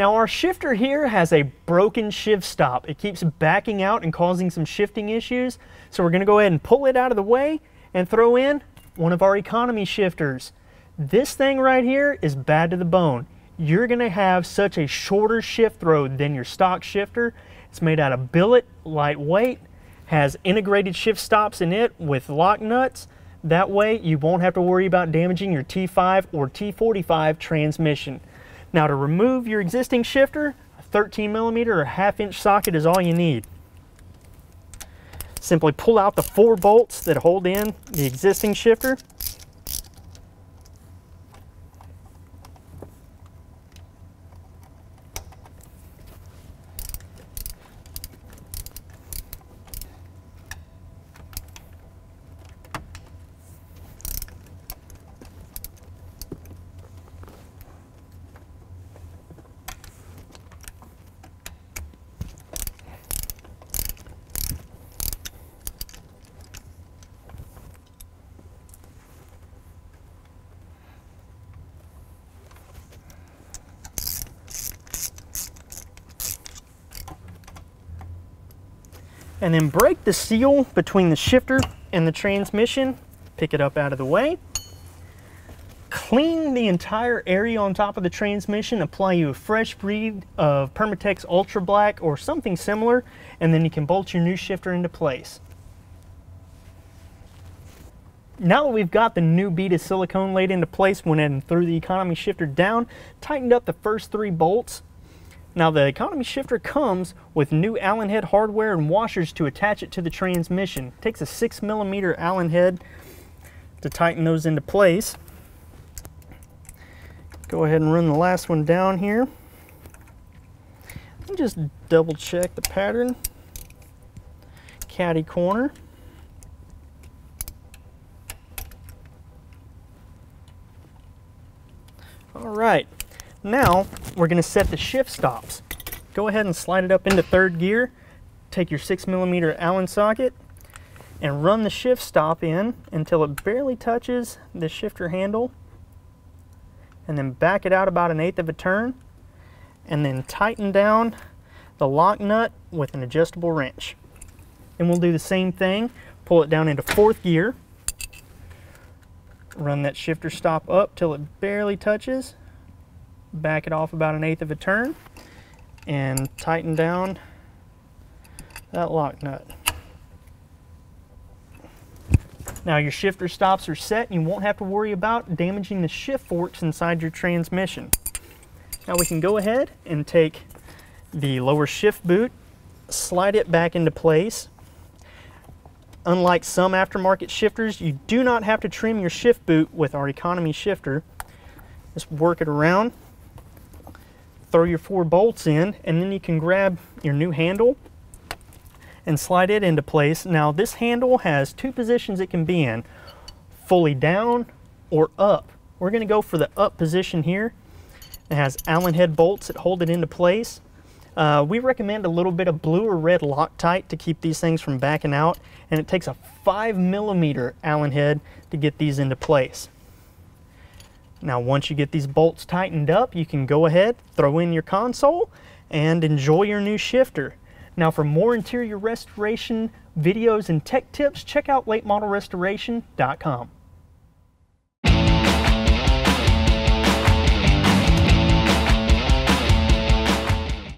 Now our shifter here has a broken shift stop. It keeps backing out and causing some shifting issues. So we're gonna go ahead and pull it out of the way and throw in one of our economy shifters. This thing right here is bad to the bone. You're gonna have such a shorter shift throw than your stock shifter. It's made out of billet, lightweight, has integrated shift stops in it with lock nuts. That way you won't have to worry about damaging your T5 or T45 transmission. Now to remove your existing shifter, a 13 millimeter or half inch socket is all you need. Simply pull out the four bolts that hold in the existing shifter and then break the seal between the shifter and the transmission. Pick it up out of the way. Clean the entire area on top of the transmission. Apply you a fresh breed of Permatex Ultra Black or something similar, and then you can bolt your new shifter into place. Now that we've got the new bead of silicone laid into place, went ahead and threw the economy shifter down, tightened up the first three bolts, now the economy shifter comes with new Allen head hardware and washers to attach it to the transmission. It takes a six millimeter Allen head to tighten those into place. Go ahead and run the last one down here. And just double check the pattern. Caddy corner. All right, now we're gonna set the shift stops. Go ahead and slide it up into third gear. Take your six millimeter Allen socket and run the shift stop in until it barely touches the shifter handle and then back it out about an eighth of a turn and then tighten down the lock nut with an adjustable wrench. And we'll do the same thing, pull it down into fourth gear, run that shifter stop up till it barely touches back it off about an eighth of a turn and tighten down that lock nut. Now your shifter stops are set and you won't have to worry about damaging the shift forks inside your transmission. Now we can go ahead and take the lower shift boot, slide it back into place. Unlike some aftermarket shifters, you do not have to trim your shift boot with our economy shifter. Just work it around throw your four bolts in and then you can grab your new handle and slide it into place. Now this handle has two positions it can be in, fully down or up. We're gonna go for the up position here. It has Allen head bolts that hold it into place. Uh, we recommend a little bit of blue or red Loctite to keep these things from backing out and it takes a five millimeter Allen head to get these into place. Now once you get these bolts tightened up, you can go ahead, throw in your console, and enjoy your new shifter. Now for more interior restoration videos and tech tips, check out latemodelrestoration.com.